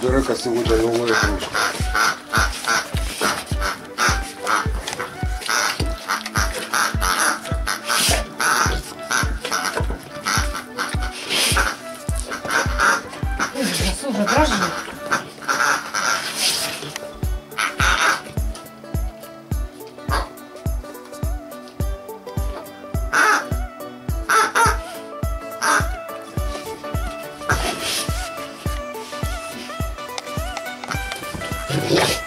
Река сегодня новая игрушка. Слушай, дрожит. Whoa!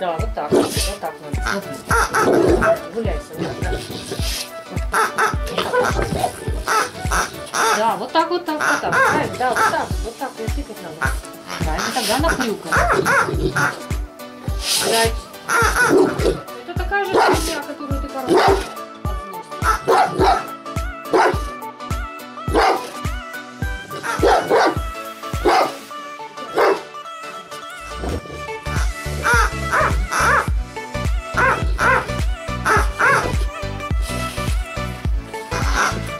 Да, вот так. Вот так надо. Гуляйся. Да, да, вот так, вот так, вот так. Правильно, да, вот так, вот так ее тыкать надо. Правильно, тогда она хрюкает. Гулять. Это такая же семья, которую ты кормишь. Thank you. あ!